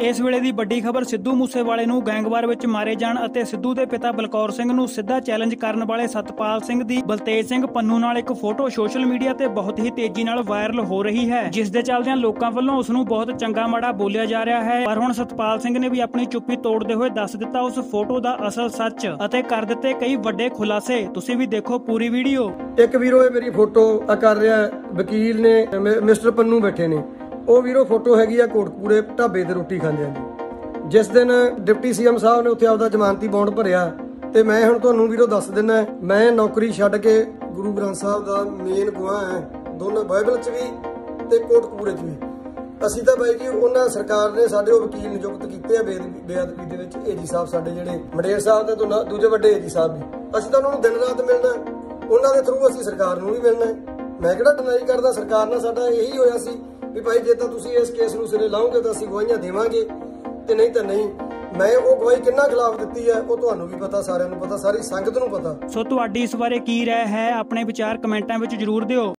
ਇਸ ਵੇਲੇ ਦੀ ਵੱਡੀ ਖਬਰ ਸਿੱਧੂ ਮੂਸੇਵਾਲੇ ਨੂੰ ਗੈਂਗਵਾਰ ਵਿੱਚ ਮਾਰੇ ਜਾਣ ਅਤੇ ਸਿੱਧੂ ਦੇ ਪਿਤਾ ਬਲਕੌਰ ਸਿੰਘ ਨੂੰ ਸਿੱਧਾ ਚੈਲੰਜ ਕਰਨ ਵਾਲੇ ਸਤਪਾਲ ਸਿੰਘ ਦੀ ਬਲਤੇਜ ਸਿੰਘ ਪੰਨੂ ਨਾਲ ਇੱਕ ਫੋਟੋ ਸੋਸ਼ਲ ਮੀਡੀਆ ਤੇ ਬਹੁਤ ਹੀ ਤੇਜ਼ੀ ਨਾਲ ਵਾਇਰਲ ਹੋ ਰਹੀ ਹੈ, ਜਿਸ ਦੇ ਚੱਲਦਿਆਂ ਲੋਕਾਂ ਵੱਲੋਂ ਉਸ ਨੂੰ ਬਹੁਤ ਚੰਗਾ ਮਾੜਾ ਬੋਲਿਆ ਜਾ ਰਿਹਾ ਹੈ, ਪਰ ਹੁਣ ਸਤਪਾਲ ਸਿੰਘ ਨੇ ਵੀ ਆਪਣੀ ਚੁੱਪੀ ਤੋੜਦੇ ਹੋਏ ਦੱਸ ਦਿੱਤਾ ਉਸ ਫੋਟੋ ਦਾ ਅਸਲ ਸੱਚ ਅਤੇ ਕਰ ਦਿੱਤੇ ਕਈ ਵੱਡੇ ਖੁਲਾਸੇ। ਤੁਸੀਂ ਵੀ ਦੇਖੋ ਪੂਰੀ ਵੀਡੀਓ। ਇੱਕ ਵੀਰੋ, ਇਹ ਮੇਰੀ ਫੋਟੋ ਆ ਕਰ ਰਿਹਾ ਵਕੀਲ ਨੇ ਮਿਸਟਰ ਪੰਨੂ ਬੈਠੇ ਨੇ। ਉਹ ਵੀਰੋ ਫੋਟੋ ਹੈਗੀ ਆ ਕੋਟਕਪੂਰੇ ਢਾਬੇ ਤੇ ਰੋਟੀ ਖਾਂਦੇ ਦੀ ਜਿਸ ਦਿਨ ਡਿਪਟੀ ਸੀਐਮ ਸਾਹਿਬ ਨੇ ਉੱਥੇ ਆਪਦਾ ਜ਼ਮਾਨਤੀ ਬੌਂਡ ਭਰਿਆ ਤੇ ਮੈਂ ਹੁਣ ਤੁਹਾਨੂੰ ਵੀਰੋ ਦੱਸ ਦਿੰਦਾ ਮੈਂ ਨੌਕਰੀ ਛੱਡ ਕੇ ਗੁਰੂ ਗ੍ਰੰਥ ਸਾਹਿਬ ਦਾ ਮੇਨ ਗਵਾਹ ਹਾਂ ਦੋਨੋਂ ਬਾਈਬਲ 'ਚ ਵੀ ਤੇ ਕੋਟਕਪੂਰੇ 'ਚ ਵੀ। ਅਸੀਂ ਤਾਂ ਬਾਈ ਜੀ ਉਹਨਾਂ ਸਰਕਾਰ ਨੇ ਸਾਡੇ ਉਹ ਵਕੀਲ ਨਿਯੁਕਤ ਕੀਤੇ ਆ ਬੇਅਦਬੀ ਦੇ ਵਿੱਚ ਏਜੀ ਸਾਹਿਬ ਸਾਡੇ ਜਿਹੜੇ ਮੜੇਰ ਸਾਹਿਬ ਦੇ ਤੋਂ ਦੂਜੇ ਵੱਡੇ ਏਜੀ ਸਾਹਿਬ ਵੀ। ਅਸੀਂ ਤਾਂ ਉਹਨਾਂ ਨੂੰ ਦਿਨ ਰਾਤ ਮਿਲਣਾ, ਉਹਨਾਂ ਦੇ ਥਰੂ ਅਸੀਂ ਸਰਕਾਰ ਨੂੰ ਵੀ ਮਿਲਣਾ। ਮੈਂ ਕਿਹੜਾ ਡਿਨਾਈ ਕਰਦਾ, ਸਰਕਾਰ ਨਾਲ ਸਾਡਾ ਇਹੀ ਹੋਇਆ ਸੀ ਵੀ ਭਾਈ ਜੇ ਤਾਂ ਤੁਸੀਂ ਇਸ ਕੇਸ ਨੂੰ ਸਿਰੇ ਲਾਓਗੇ ਤਾਂ ਅਸੀਂ ਗਵਾਹੀਆਂ ਦੇਵਾਂਗੇ ਤੇ ਨਹੀਂ ਤਾਂ ਨਹੀਂ। ਮੈਂ ਉਹ ਗਵਾਹੀ ਕਿੰਨਾ ਖਿਲਾਫ ਦਿੱਤੀ ਹੈ, ਉਹ ਤੁਹਾਨੂੰ ਵੀ ਪਤਾ, ਸਾਰਿਆਂ ਨੂੰ ਪਤਾ, ਸਾਰੀ ਸੰਗਤ ਨੂੰ ਪਤਾ। ਸੋ ਤੁਹਾਡੀ ਇਸ ਬਾਰੇ ਕੀ ਰਾਏ ਹੈ, ਆਪਣੇ ਵਿਚਾਰ ਕਮੈਂਟਾਂ ਵਿੱਚ ਜਰੂਰ ਦਿਓ।